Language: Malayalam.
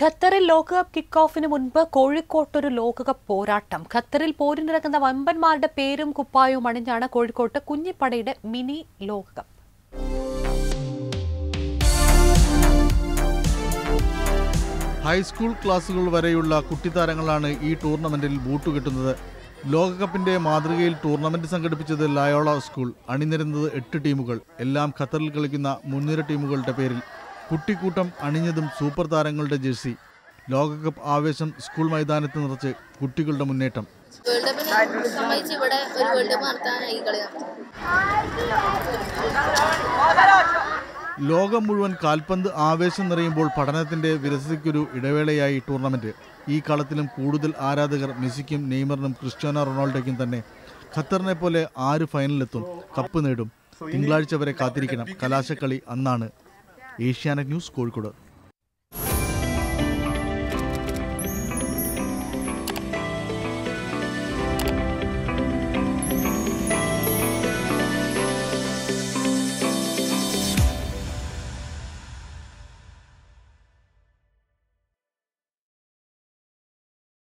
ഖത്തറിൽ ലോകകപ്പ് കിക്ക് ഓഫിന് മുൻപ് കോഴിക്കോട്ടൊരു ലോകകപ്പ് പോരാട്ടം. ഖത്തറിൽ പോരിനിറങ്ങുന്ന വമ്പന്മാരുടെ പേരും കുപ്പായവും അണിഞ്ഞാണ് കോഴിക്കോട്ട് കുഞ്ഞിപ്പടയുടെ മിനി ലോകകപ്പ്. ഹൈസ്കൂൾ ക്ലാസുകൾ വരെയുള്ള കുട്ടിത്താരങ്ങളാണ് ഈ ടൂർണമെന്റിൽ ബൂട്ടുകെട്ടുന്നത് ലോകകപ്പിന്റെ മാതൃകയിൽ ടൂർണമെന്റ് സംഘടിപ്പിച്ചത് ലയോള സ്കൂൾ അണിനിരുന്നത് എട്ട് ടീമുകൾ. എല്ലാം ഖത്തറിൽ കളിക്കുന്ന മുൻനിര ടീമുകളുടെ പേരിൽ. കുട്ടിക്കൂട്ടം അണിഞ്ഞതും സൂപ്പർ താരങ്ങളുടെ ജേഴ്സി. ലോകകപ്പ് ആവേശം സ്കൂൾ മൈതാനത്ത് നിറച്ച് കുട്ടികളുടെ മുന്നേറ്റം. വേൾഡ് കപ്പിനെ സംബന്ധിച്ച് ഇവിടെ ഒരു വേൾഡ് കപ്പ് നടത്താനായി കളി ലോകം മുഴുവൻ കാൽപന്ത് ആവേശം നിറയുമ്പോൾ പഠനത്തിന്റെ വിരസതയ്ക്കൊരു ഇടവേളയായി ടൂർണമെന്റ്. ഈ കളത്തിലും കൂടുതൽ ആരാധകർ മെസ്സിക്കും നെയ്മറിനും ക്രിസ്റ്റ്യാനോ റൊണാൾഡോയ്ക്കും തന്നെ ഖത്തറിനെ പോലെ ആര് ഫൈനലിലെത്തും കപ്പ് നേടും. തിങ്കളാഴ്ച വരെ കാത്തിരിക്കണം. കലാശക്കളി അന്നാണ്. ഏഷ്യാനെറ്റ് ന്യൂസ് കോഴിക്കോട്.